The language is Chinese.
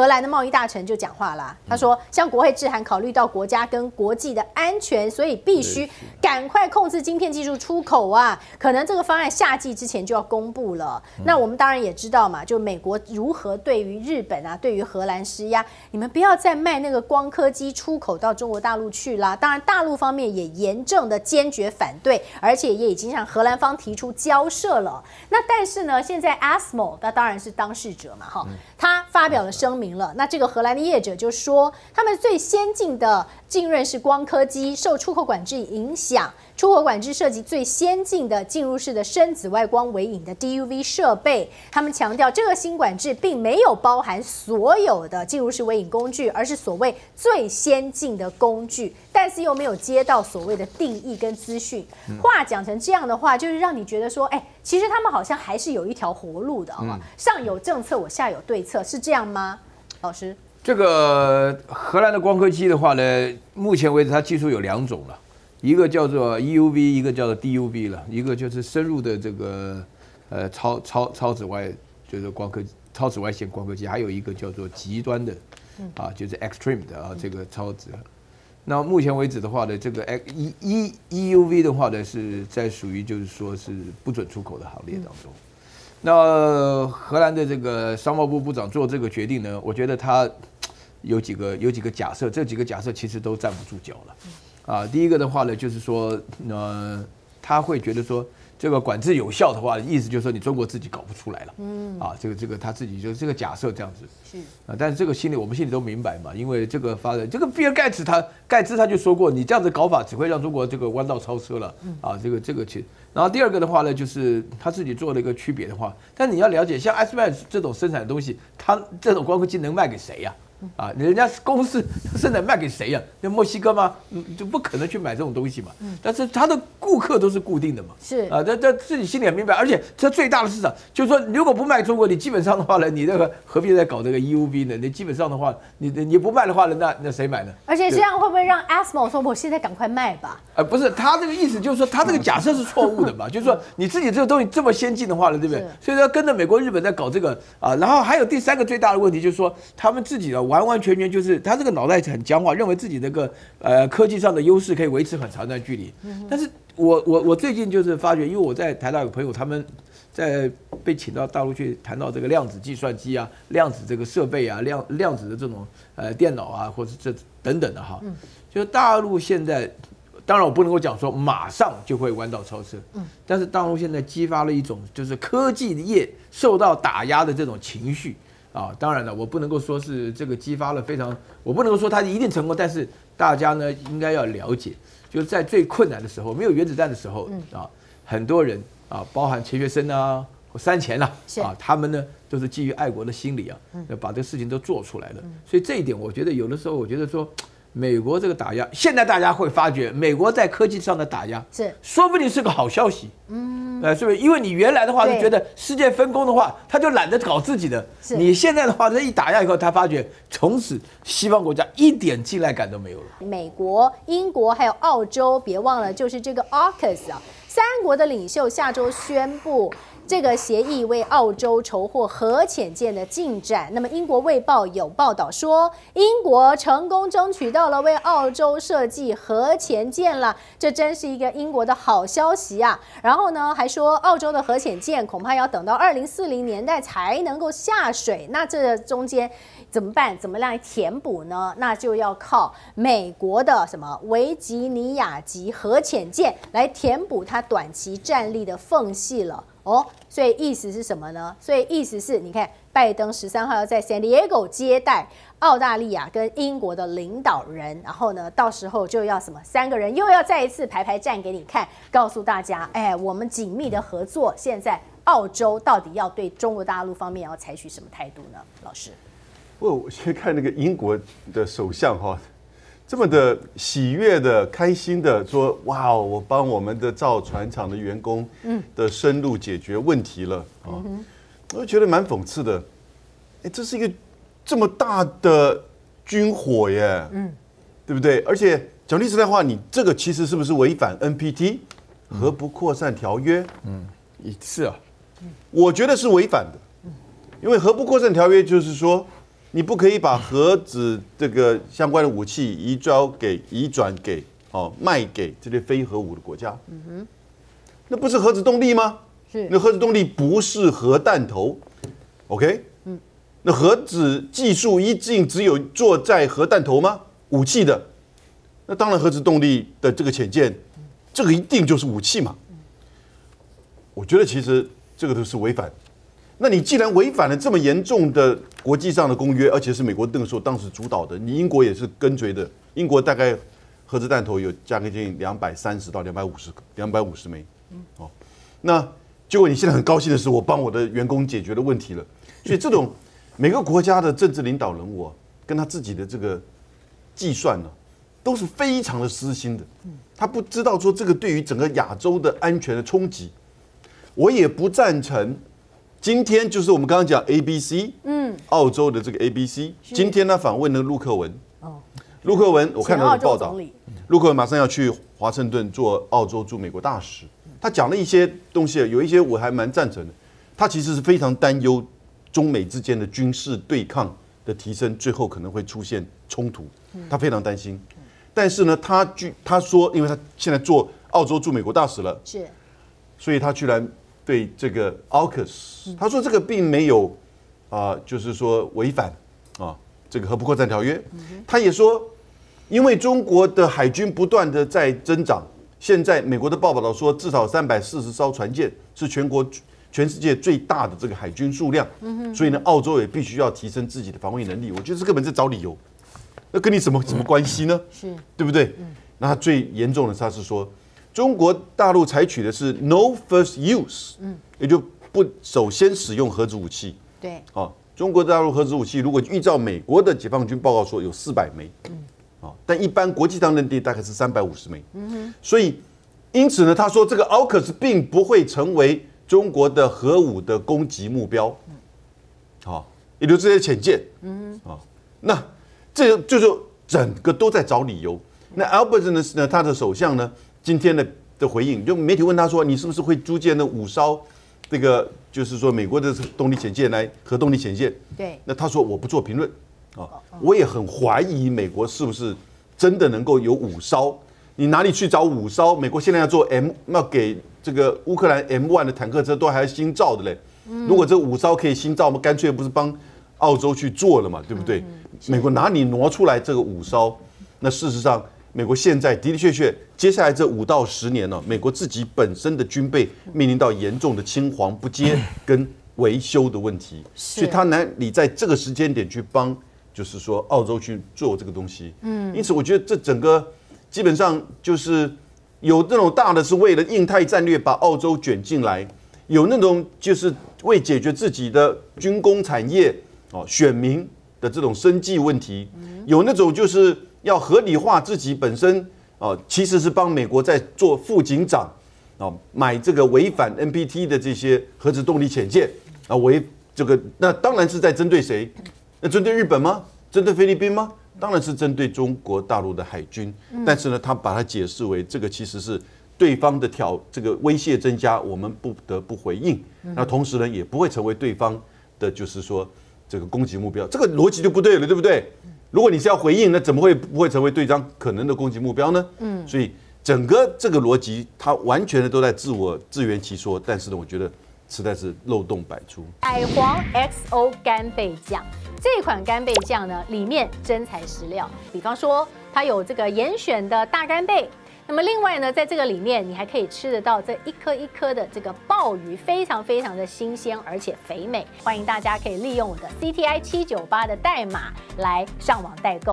荷兰的贸易大臣就讲话啦，他说，向国会致函，考虑到国家跟国际的安全，所以必须赶快控制晶片技术出口啊。可能这个方案夏季之前就要公布了。那我们当然也知道嘛，就美国如何对于日本啊，对于荷兰施压，你们不要再卖那个光刻机出口到中国大陆去啦。当然，大陆方面也严正的坚决反对，而且也已经向荷兰方提出交涉了。那但是呢，现在 ASML 那当然是当事者嘛，哈，他发表了声明了。那这个荷兰的业者就说，他们最先进的浸润式光刻机受出口管制影响。出口管制涉及最先进的进入式的深紫外光微影的 DUV 设备。他们强调，这个新管制并没有包含所有的进入式微影工具，而是所谓最先进的工具。但是又没有接到所谓的定义跟资讯。话讲成这样的话，就是让你觉得说，哎，其实他们好像还是有一条活路的啊。上有政策，我下有对策，是这样吗？老师，这个荷兰的光刻机的话呢，目前为止它技术有两种了。一个叫做 EUV，一个叫做 DUV 了，一个就是深入的这个呃超超超紫外就是光刻超紫外线光刻机，还有一个叫做极端的啊，就是 extreme 的啊这个超紫。那目前为止的话呢，这个 E E EUV 的话呢是在属于就是说是不准出口的行列当中。那荷兰的这个商贸部部长做这个决定呢，我觉得他有几个有几个假设，这几个假设其实都站不住脚了。啊，第一个的话呢，就是说，呃，他会觉得说，这个管制有效的话，意思就是说你中国自己搞不出来了。嗯。啊，这个这个他自己就这个假设这样子。是。啊，但是这个心里我们心里都明白嘛，因为这个发的这个比尔盖茨他盖茨他就说过，你这样子搞法只会让中国这个弯道超车了。嗯。啊，这个这个其，然后第二个的话呢，就是他自己做了一个区别的话，但你要了解，像 S S 这种生产的东西，它这种光刻机能卖给谁呀？啊，人家公司 生产卖给谁呀？那墨西哥吗？嗯，就不可能去买这种东西嘛。嗯，但是他的顾客都是固定的嘛。是啊，这这自己心里很明白。而且这最大的市场，就是说，如果不卖中国，你基本上的话呢，你那个何必再搞这个 EUV 呢？你基本上的话，你你不卖的话呢，那那谁买呢？而且这样会不会让 ASML 说，我现在赶快卖吧？呃，不是，他这个意思就是说，他这个假设是错误的嘛。就是说，你自己这个东西这么先进的话呢，对不对？所以说跟着美国、日本在搞这个啊。然后还有第三个最大的问题就是说，他们自己的完完全全就是。他这个脑袋很僵化，认为自己那个呃科技上的优势可以维持很长一段距离。但是我我我最近就是发觉，因为我在台大有朋友，他们在被请到大陆去谈到这个量子计算机啊、量子这个设备啊、量量子的这种呃电脑啊，或者这等等的哈。就大陆现在，当然我不能够讲说马上就会弯道超车。嗯。但是大陆现在激发了一种就是科技业受到打压的这种情绪。啊，当然了，我不能够说是这个激发了非常，我不能够说它一定成功，但是大家呢应该要了解，就是在最困难的时候，没有原子弹的时候，啊，很多人啊，包含钱学森啊、三钱呐，啊，他们呢都是基于爱国的心理啊，把这个事情都做出来了。所以这一点，我觉得有的时候，我觉得说。美国这个打压，现在大家会发觉，美国在科技上的打压是，说不定是个好消息。嗯，呃，是不是？因为你原来的话是觉得世界分工的话，他就懒得搞自己的。你现在的话，他一打压以后，他发觉从此西方国家一点信赖感都没有了。美国、英国还有澳洲，别忘了，就是这个 AUKUS 啊，三国的领袖下周宣布。这个协议为澳洲筹获核潜舰的进展。那么，英国《卫报》有报道说，英国成功争取到了为澳洲设计核潜舰了，这真是一个英国的好消息啊！然后呢，还说澳洲的核潜舰恐怕要等到二零四零年代才能够下水。那这中间怎么办？怎么来填补呢？那就要靠美国的什么维吉尼亚级核潜舰来填补它短期战力的缝隙了。哦，所以意思是什么呢？所以意思是你看，拜登十三号要在 San Diego 接待澳大利亚跟英国的领导人，然后呢，到时候就要什么三个人又要再一次排排站给你看，告诉大家，哎，我们紧密的合作。现在澳洲到底要对中国大陆方面要采取什么态度呢？老师，不，我先看那个英国的首相哈。这么的喜悦的、开心的说：“哇，我帮我们的造船厂的员工的深入解决问题了啊！”我觉得蛮讽刺的。哎，这是一个这么大的军火耶，嗯，对不对？而且讲句实在话，你这个其实是不是违反 NPT 核不扩散条约？嗯，是啊，我觉得是违反的。因为核不扩散条约就是说，你不可以把核子这个相关的武器移交给、移转给、哦卖给这些非核武的国家。嗯哼，那不是核子动力吗？是那核子动力不是核弹头，OK？嗯，那核子技术一定只有做在核弹头吗？武器的，那当然核子动力的这个潜舰，这个一定就是武器嘛。我觉得其实这个都是违反。那你既然违反了这么严重的国际上的公约，而且是美国那个时候当时主导的，你英国也是跟随的。英国大概核子弹头有将近两百三十到两百五十两百五十枚，哦，那结果你现在很高兴的是，我帮我的员工解决了问题了。所以这种每个国家的政治领导人物、啊、跟他自己的这个计算呢、都是非常的私心的。他不知道说这个对于整个亚洲的安全的冲击，我也不赞成。今天就是我们刚刚讲 A B C，嗯，澳洲的这个 A B C，今天呢访问了陆克文，哦，陆克文我看到的报道。陆克文马上要去华盛顿做澳洲驻美国大使，他讲了一些东西，有一些我还蛮赞成的。他其实是非常担忧中美之间的军事对抗的提升，最后可能会出现冲突，他非常担心。但是呢，他据他说，因为他现在做澳洲驻美国大使了，是。所以他居然对这个 AUKUS，他说这个并没有啊、就是说违反啊这个核不扩散条约。他也说，因为中国的海军不断的在增长，现在美国的报道说至少三百四十艘船舰是全国全世界最大的这个海军数量，所以呢，澳洲也必须要提升自己的防卫能力。我觉得这根本是找理由，那跟你什么什么关系呢？是对不对？那最严重的，他是说，中国大陆采取的是 no first use，嗯，也就不首先使用核子武器。对，啊，中国大陆核子武器如果依照美国的解放军报告说有四百枚，嗯，啊，但一般国际上认定大概是三百五十枚，嗯所以因此呢，他说这个 AUKUS 并不会成为中国的核武的攻击目标，好、也就是这些潜舰，嗯，啊，那这就是整个都在找理由。那 Albertson？呢，他的首相呢，今天的的回应，就媒体问他说，你是不是会租借那五艘这个，就是说美国的动力潜舰来核动力潜舰？对，那他说我不做评论啊，我也很怀疑美国是不是真的能够有五艘？你哪里去找五艘？美国现在要做 M，要给这个乌克兰 M one 的坦克车都还要新造的嘞。如果这五艘可以新造，我们干脆不是帮澳洲去做了嘛，对不对？美国哪里挪出来这个五艘？那事实上，美国现在的的确确，接下来这五到十年呢、美国自己本身的军备面临到严重的青黄不接跟维修的问题，所以他难你在这个时间点去帮，就是说澳洲去做这个东西？嗯，因此我觉得这整个基本上就是有那种大的是为了印太战略把澳洲卷进来，有那种就是为解决自己的军工产业哦选民的这种生计问题，有那种就是要合理化自己本身哦，其实是帮美国在做副警长哦，买这个违反 NPT 的这些核子动力潜舰啊，违这个那当然是在针对谁？那针对日本吗？针对菲律宾吗？当然是针对中国大陆的海军。但是呢，他把它解释为这个其实是对方的挑这个威胁增加，我们不得不回应。那同时呢，也不会成为对方的就是说这个攻击目标，这个逻辑就不对了，对不对？如果你是要回应，那怎么会不会成为对方可能的攻击目标呢？嗯，所以整个这个逻辑，它完全的都在自我自圆其说。但是呢，我觉得实在是漏洞百出。海皇 XO 干贝酱这款干贝酱呢，里面真材实料，比方说它有这个严选的大干贝。那么另外呢，在这个里面，你还可以吃得到这一颗一颗的这个鲍鱼，非常非常的新鲜，而且肥美。欢迎大家可以利用我的 CTI 七九八的代码来上网代购。